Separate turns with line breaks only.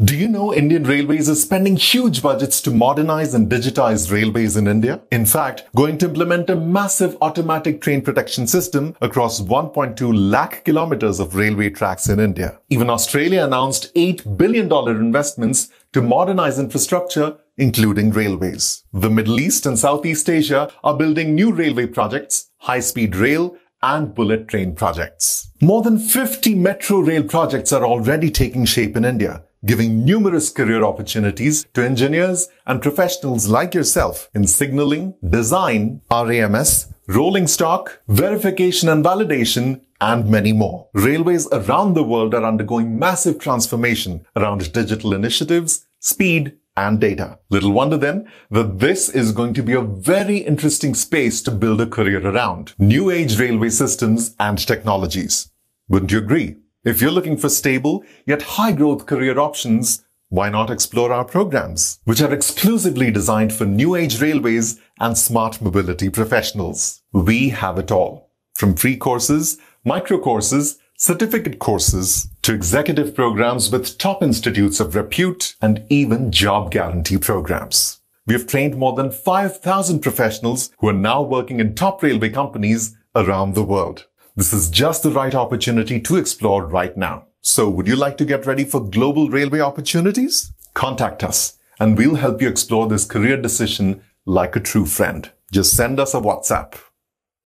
Do you know Indian Railways is spending huge budgets to modernize and digitize railways in India? In fact, going to implement a massive automatic train protection system across 1.2 lakh kilometers of railway tracks in India. Even Australia announced $8 billion investments to modernize infrastructure, including railways. The Middle East and Southeast Asia are building new railway projects, high-speed rail, and bullet train projects. More than 50 metro rail projects are already taking shape in India giving numerous career opportunities to engineers and professionals like yourself in signaling, design, RAMS, rolling stock, verification and validation, and many more. Railways around the world are undergoing massive transformation around digital initiatives, speed, and data. Little wonder then that this is going to be a very interesting space to build a career around. New age railway systems and technologies. Wouldn't you agree? If you're looking for stable yet high growth career options, why not explore our programs, which are exclusively designed for new age railways and smart mobility professionals? We have it all. From free courses, micro courses, certificate courses, to executive programs with top institutes of repute and even job guarantee programs. We have trained more than 5,000 professionals who are now working in top railway companies around the world. This is just the right opportunity to explore right now. So would you like to get ready for global railway opportunities? Contact us and we'll help you explore this career decision like a true friend. Just send us a WhatsApp.